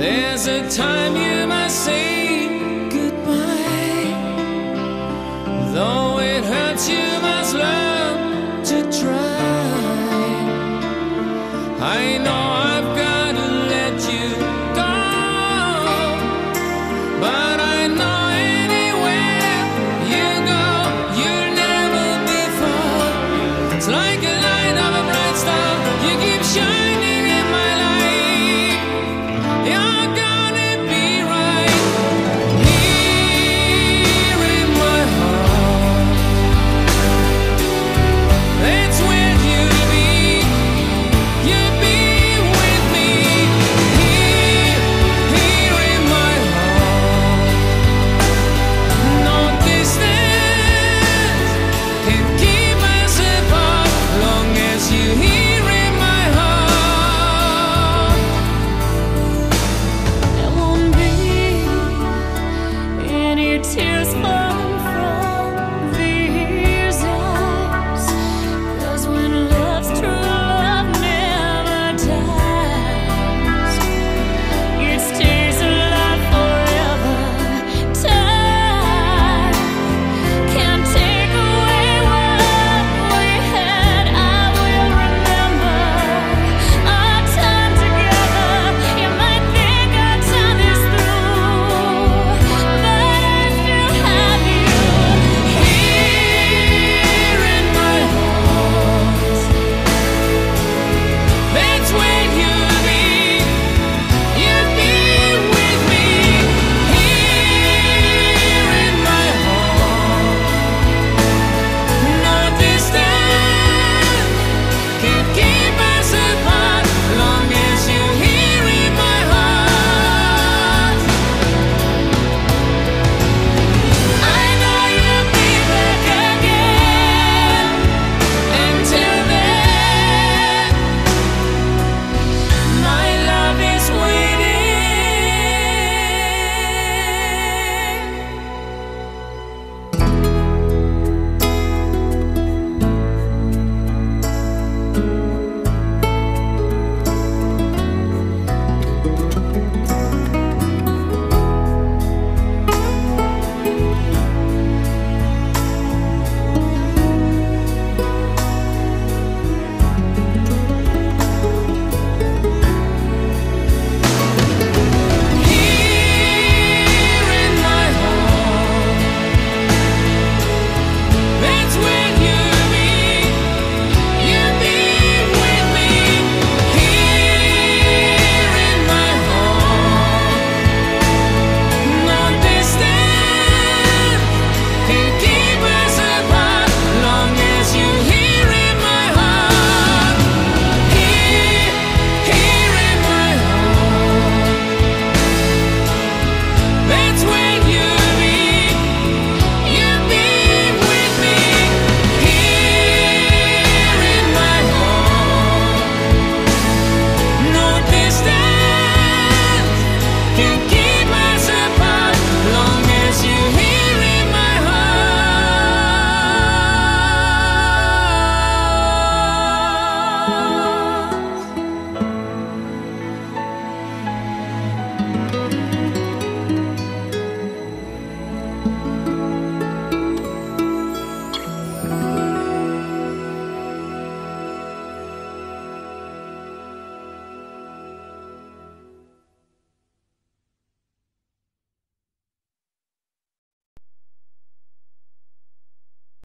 There's a time you must say